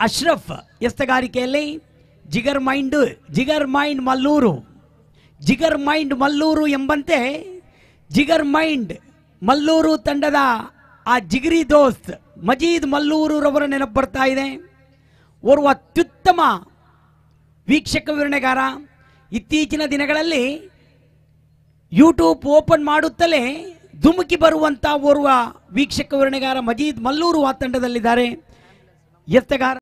ಅಶ್ರಫ್, ಎಸ್ತಗಾರಿಕೆಯಲ್ಲಿ ಜಿಗರ್ ಮೈಂಡ್ ಜಿಗರ್ ಮೈಂಡ್ ಮಲ್ಲೂರು. ಜಿಗರ್ ಮೈಂಡ್ ಮಲ್ಲೂರು ಎಂಬಂತೆ ಜಿಗರ್ ಮೈಂಡ್ ಮಲ್ಲೂರು ತಂಡದ ಆ ಜಿಗರಿ ದೋಸ್ತ್ ಮಜೀದ್ ಮಲ್ಲೂರುರವರ ನೆನಪು ಬರ್ತಾ ಇದೆ. ಓರ್ವ ಅತ್ಯುತ್ತಮ ವೀಕ್ಷಕ ವಿವರಣೆಗಾರ ಇತ್ತೀಚಿನ ದಿನಗಳಲ್ಲಿ ಯೂಟ್ಯೂಬ್ ಓಪನ್ ಮಾಡುತ್ತಲೇ ಧುಮುಕಿ ಬರುವಂಥ ಓರ್ವ ವೀಕ್ಷಕ ವಿವರಣೆಗಾರ ಮಜೀದ್ ಮಲ್ಲೂರು ಆ ತಂಡದಲ್ಲಿದ್ದಾರೆ. ಎತ್ತಗಾರ